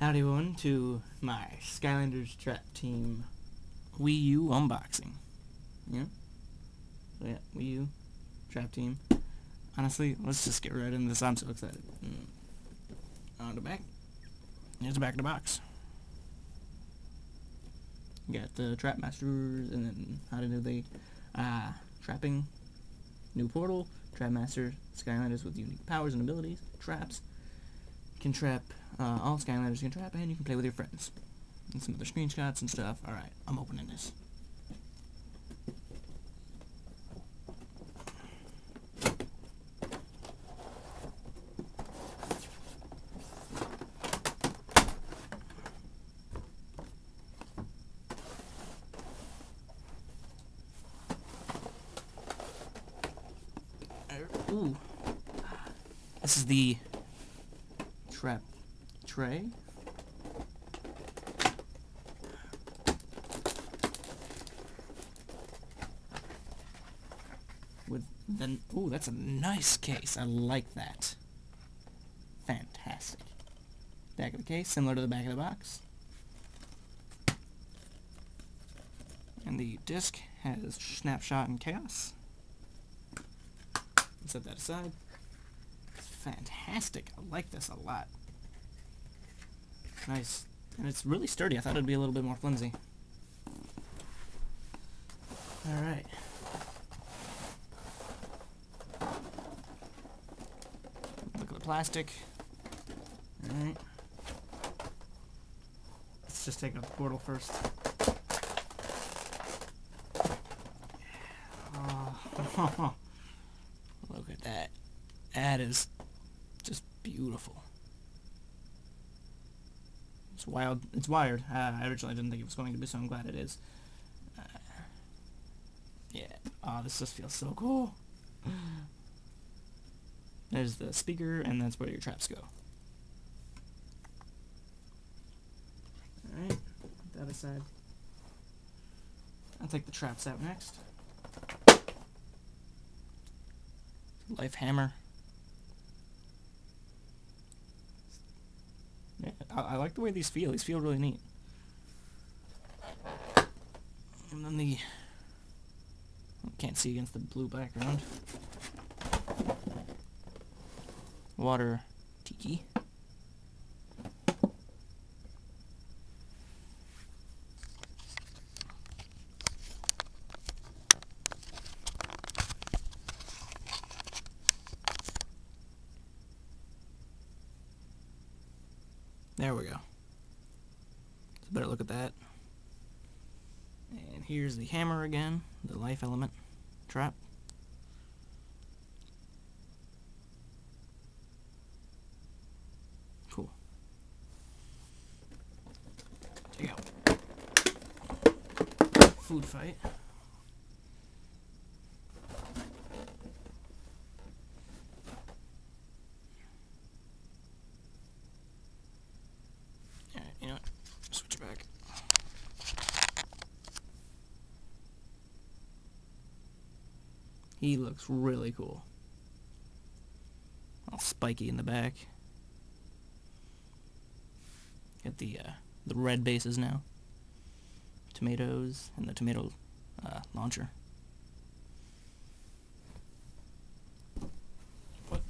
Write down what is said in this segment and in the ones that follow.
Howdy everyone to my Skylanders Trap Team Wii U unboxing. Yeah? Yeah, Wii U Trap Team. Honestly, let's just get right into this. I'm so excited. Mm. On the back. Here's the back of the box. You got the Trap Masters and then how to do the uh, trapping new portal, Trap Master, Skylanders with unique powers and abilities, traps, can trap, uh, all Skylanders can trap, and you can play with your friends. And some other screenshots and stuff. Alright, I'm opening this. Ooh. This is the trap tray. With the ooh, that's a nice case. I like that. Fantastic. Back of the case, similar to the back of the box. And the disc has Snap Shot and Kaos. Set that aside. Fantastic. I like this a lot. Nice. And it's really sturdy. I thought it'd be a little bit more flimsy. Alright. Look at the plastic. Alright. Let's just take out the portal first. Oh. Look at that. That is just beautiful. It's wild. It's wired. Uh, I originally didn't think it was going to be, so I'm glad it is. Uh, yeah. Oh, this just feels so cool. There's the speaker, and that's where your traps go. Alright, put that aside. I'll take the traps out next. Life hammer. Yeah, I, I, like the way these feel. These feel really neat. And then the... Can't see against the blue background. Water tiki. There we go. Let's better look at that. And here's the hammer again, the life element trap. Cool. Take out. Food fight. He looks really cool. All spiky in the back. Got the uh, the red bases now. Tomatoes and the tomato uh, launcher. Put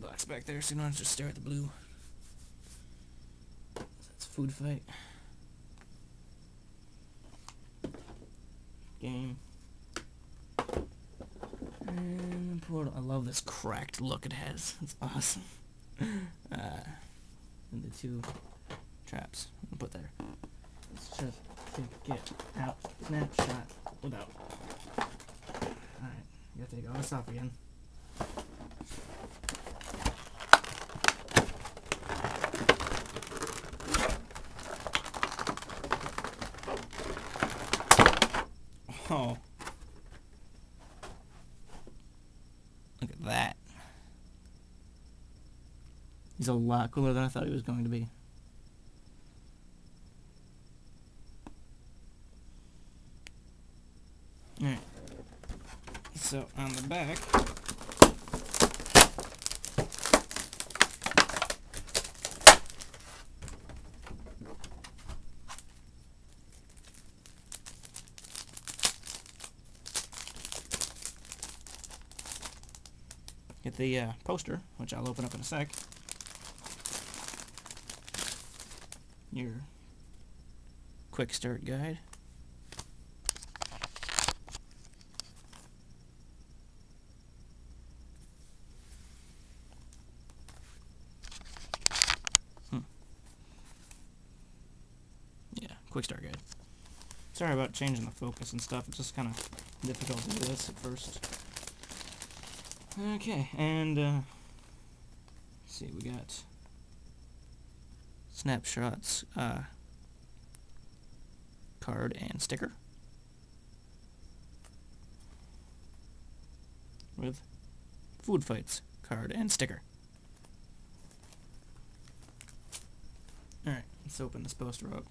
box back there so you don't have to stare at the blue. That's food fight. Game. And portal. I love this cracked look it has. It's awesome. Uh, and the two traps I'll put there. Let's just get out Snap Shot without. Alright, gotta take all this off again. Oh. He's a lot cooler than I thought he was going to be. Alright. So, on the back... Get the uh, poster, which I'll open up in a sec. Your quick start guide. Hmm. Yeah, quick start guide. Sorry about changing the focus and stuff. It's just kind of difficult to do this at first. Okay, and uh, see, we got snapshots, uh, card and sticker with food fights card and sticker. Alright, let's open this poster up.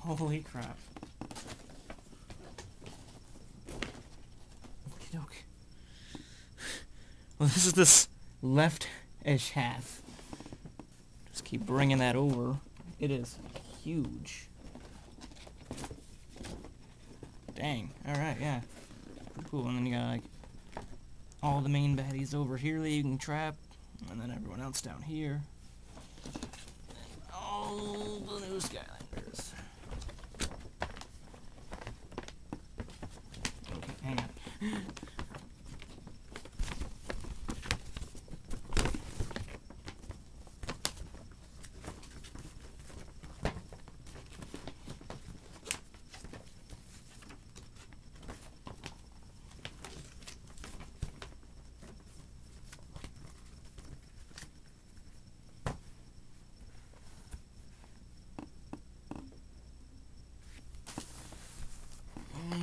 Holy crap. Well, this is this left-ish half. Just keep bringing that over. It is huge. Dang. Alright, yeah. Cool. And then you got, like, all the main baddies over here that you can trap. And then everyone else down here. All the new Skylanders. Hang on.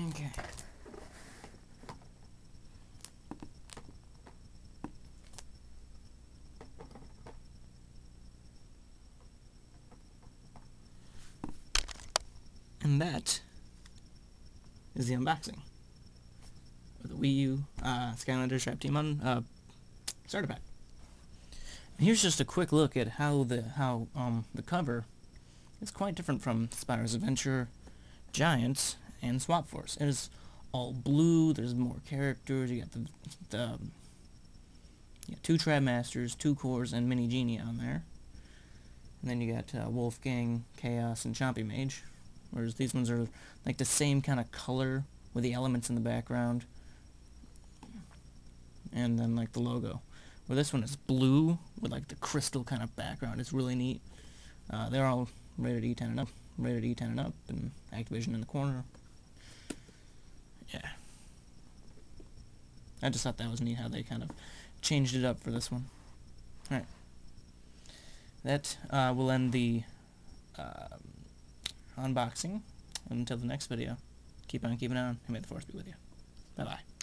Okay. And that is the unboxing of the Wii U uh, Skylanders Trap Team on uh, starter pack. And here's just a quick look at how the how um, the cover is quite different from Spyro's Adventure, Giants, and Swap Force. It is all blue. There's more characters. You got the the you got two Trap Masters, two Cores, and Mini Jini on there. And then you got uh, Wolfgang, Kaos, and Chompy Mage. Whereas these ones are like the same kind of color with the elements in the background. And then like the logo. Where this one is blue with like the crystal kind of background. It's really neat. Uh, they're all rated E10 and up. Rated E10 and up. And Activision in the corner. Yeah. I just thought that was neat how they kind of changed it up for this one. Alright. That uh, will end the... Uh, unboxing. Until the next video, keep on keeping on, and may the force be with you. Bye-bye.